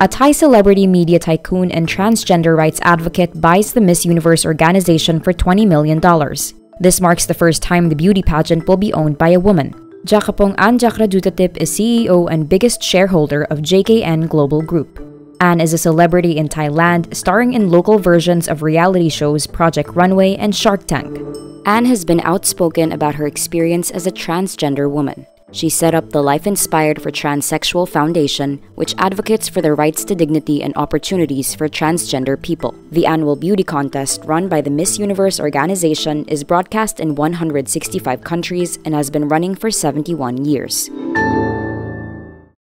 A Thai celebrity media tycoon and transgender rights advocate buys the Miss Universe organization for $20 million. This marks the first time the beauty pageant will be owned by a woman. Jakkaphong Ann Jakrajutatip is CEO and biggest shareholder of JKN Global Group. Ann is a celebrity in Thailand, starring in local versions of reality shows Project Runway and Shark Tank. Ann has been outspoken about her experience as a transgender woman. She set up the Life Inspired for Transsexual Foundation, which advocates for the rights to dignity and opportunities for transgender people. The annual beauty contest run by the Miss Universe organization is broadcast in 165 countries and has been running for 71 years.